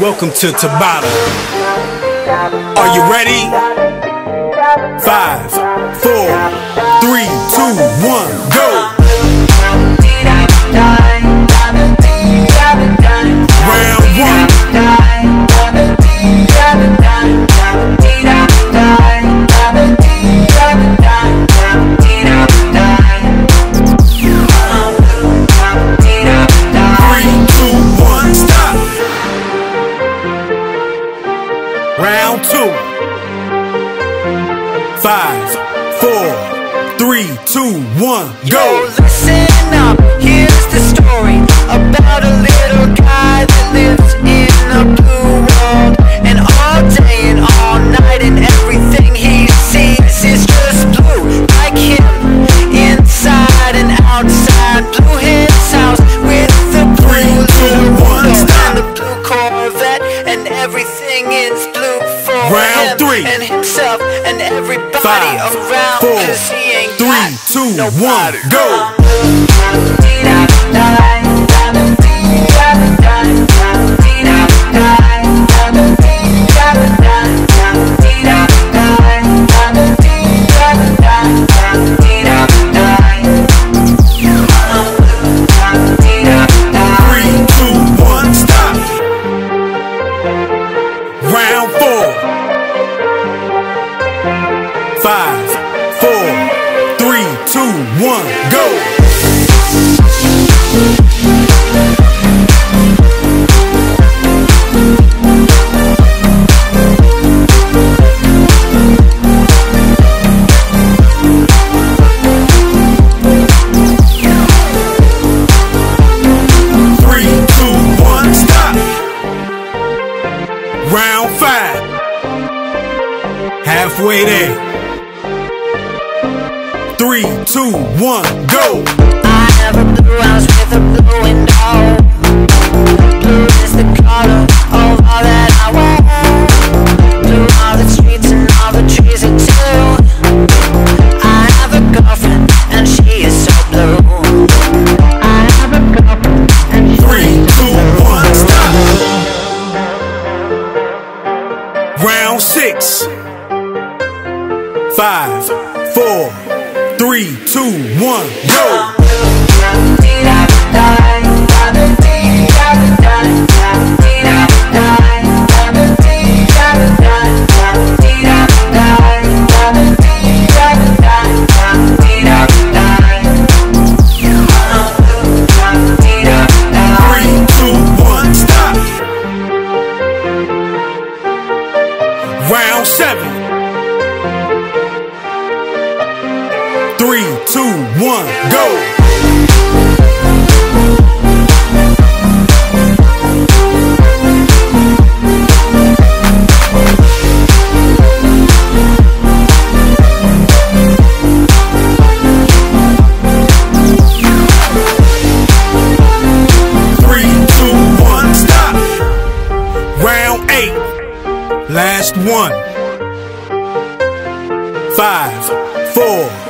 Welcome to Tabata. Are you ready? Five, four, three, two, one, go. Two, one, go. Round three. and himself and everybody Five, around. four, 'cause he ain't three, two, one, go. Round five. Halfway there. Three, two, one, go. I have a blue house with a blue window. Blue is the color of all that I want. Blue are the streets and all the trees are too. I have a girlfriend and she is so blue. I have a girlfriend and she Three, two, one, stop. Round six. Five, four, three, two, one, go. Round seven. One, go. Last one. Five, four,